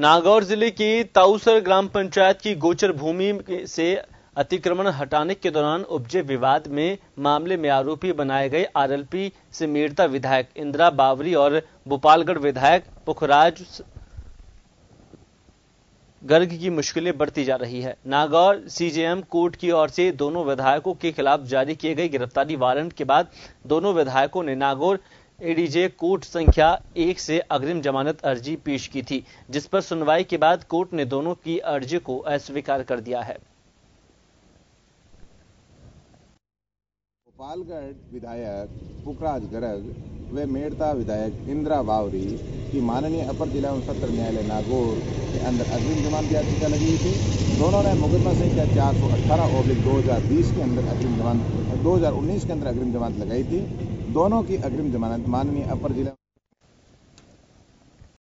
नागौर ज़िले की ताउसर ग्राम पंचायत की गोचर भूमि से अतिक्रमण हटाने के दौरान उपजे विवाद में मामले में आरोपी बनाए गए आरएलपी से मेड़ता विधायक इंदिरा बावरी और भोपालगढ़ विधायक पुखराज गर्ग की मुश्किलें बढ़ती जा रही है। नागौर सीजेएम कोर्ट की ओर से दोनों विधायकों के खिलाफ जारी किए गए गिरफ्तारी वारंट के बाद दोनों विधायकों ने नागौर एडीजे कोर्ट संख्या एक से अग्रिम जमानत अर्जी पेश की थी, जिस पर सुनवाई के बाद कोर्ट ने दोनों की अर्जी को अस्वीकार कर दिया है। गोपालगढ़ विधायक पुखराज गर्ग व मेड़ता विधायक इंदिरा बावरी की माननीय अपर जिला एवं सत्र न्यायालय नागौर के अंदर अग्रिम जमानत याचिका लगी थी। दोनों ने मुकदमा संख्या चार सौ अठारह ओब्लिक दो हज़ार बीस के अंदर अग्रिम जमानत, दो हज़ार उन्नीस के अंदर अग्रिम जमानत लगाई थी। दोनों की अग्रिम जमानत माननीय अपर जिला